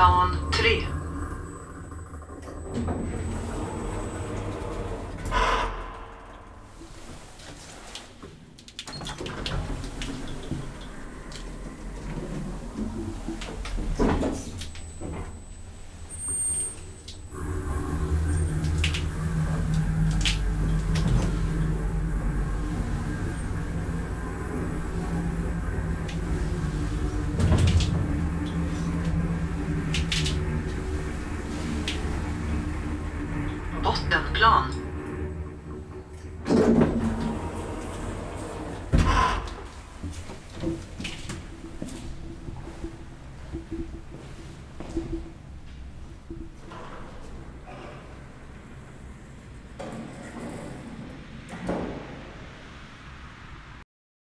Plan 3. Bottenplan.